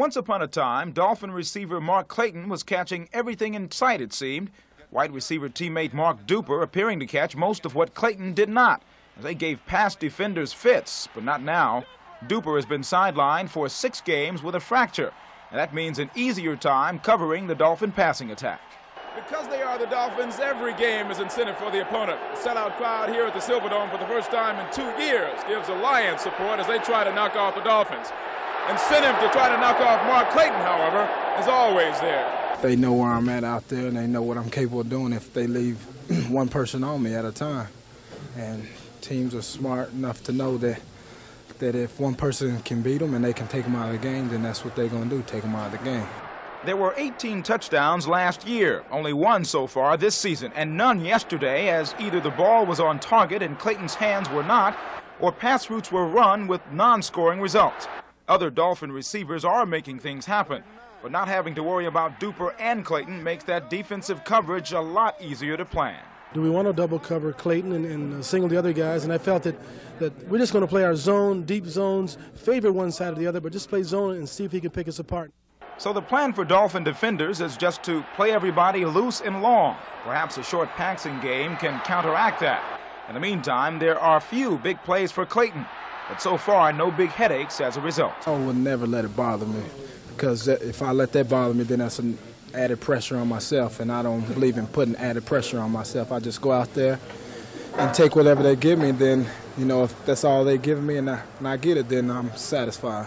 Once upon a time, Dolphin receiver Mark Clayton was catching everything in sight, it seemed. Wide receiver teammate Mark Duper appearing to catch most of what Clayton did not. They gave past defenders fits, but not now. Duper has been sidelined for six games with a fracture, and that means an easier time covering the Dolphin passing attack. Because they are the Dolphins, every game is incentive for the opponent. The sellout crowd here at the Silverdome for the first time in two years gives the Lions support as they try to knock off the Dolphins. Incentive to try to knock off Mark Clayton, however, is always there. They know where I'm at out there, and they know what I'm capable of doing if they leave one person on me at a time. And teams are smart enough to know that that if one person can beat them and they can take them out of the game, then that's what they're going to do, take them out of the game. There were 18 touchdowns last year, only one so far this season, and none yesterday as either the ball was on target and Clayton's hands were not, or pass routes were run with non-scoring results. Other Dolphin receivers are making things happen, but not having to worry about Duper and Clayton makes that defensive coverage a lot easier to plan do we want to double cover Clayton and, and uh, single the other guys? And I felt that, that we're just going to play our zone, deep zones, favor one side or the other, but just play zone and see if he can pick us apart. So the plan for Dolphin defenders is just to play everybody loose and long. Perhaps a short passing game can counteract that. In the meantime, there are few big plays for Clayton, but so far no big headaches as a result. I would never let it bother me because if I let that bother me, then that's an added pressure on myself, and I don't believe in putting added pressure on myself. I just go out there and take whatever they give me. Then, you know, if that's all they give me and I, and I get it, then I'm satisfied.